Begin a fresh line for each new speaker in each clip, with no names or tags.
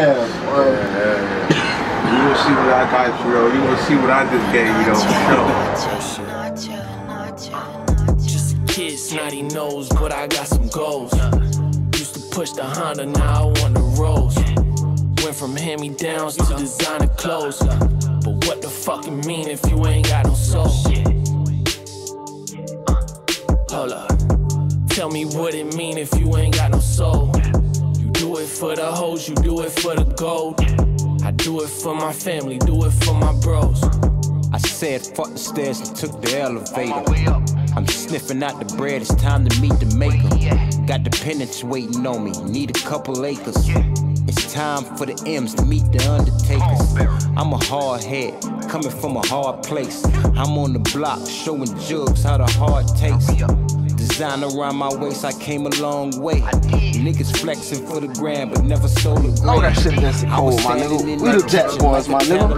laugh. You gonna see what I got you, know. You gonna see what I just gave you, though. Know,
just a kid, snotty nose, but I got some goals. Used to push the Honda, now I want the Rolls. Went from hand-me-downs to designer clothes. But what the fuck you mean if you ain't got no soul? Hold up. Tell me what it mean if you ain't got no soul. Do it for the hoes, you do it for the gold. I do it for my family, do it for my bros.
I said fuck the stairs and took the elevator. I'm sniffing out the bread, it's time to meet the maker. Got the dependents waiting on me, need a couple acres. It's time for the M's to meet the undertakers. I'm a hard head, coming from a hard place. I'm on the block, showing jugs how the hard tastes. Design around my waist, I came a long way. Niggas flexing for the grand, but never sold a
Know
grand.
that shit
I was
Cole, my nigga. We the Jet Boys, my nigga.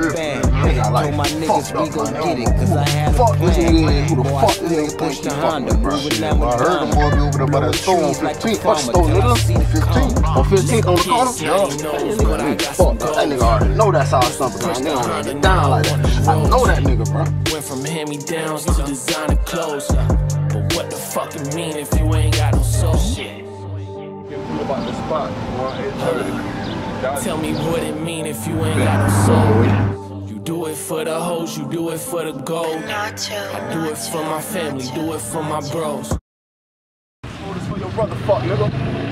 Nigga, like,
my niggas we gon' get it, cause I had a
Fuck this
plan.
nigga is. Who the fuck this nigga think he fucking, bro? I heard them boy be over there by that store on 15th. What store, nigga? 15th? On 15th on the corner? Nigga, nigga, fuck that. Nigga already know that's how something down. They don't down like that. I know that nigga, bro.
Went from hand-me-downs to designer clothes. But what the fuck it mean if you ain't got no soul?
About the spot, boy.
Tell me what it mean if you ain't got no soul. You do it for the hoes, you do it for the gold. I do it for my family, do it for my bros.
This for your brother, fuck, nigga.